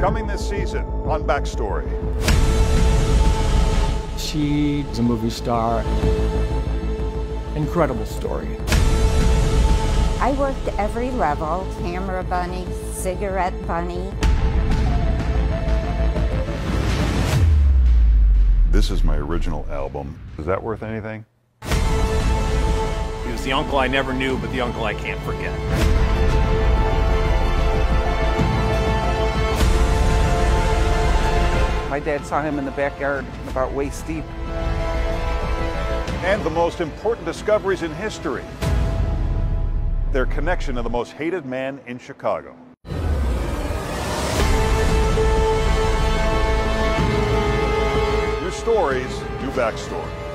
Coming this season on Backstory. She's a movie star. Incredible story. I worked every level camera bunny, cigarette bunny. This is my original album. Is that worth anything? He was the uncle I never knew, but the uncle I can't forget. My dad saw him in the backyard about waist deep. And the most important discoveries in history. Their connection to the most hated man in Chicago. New stories, new backstory.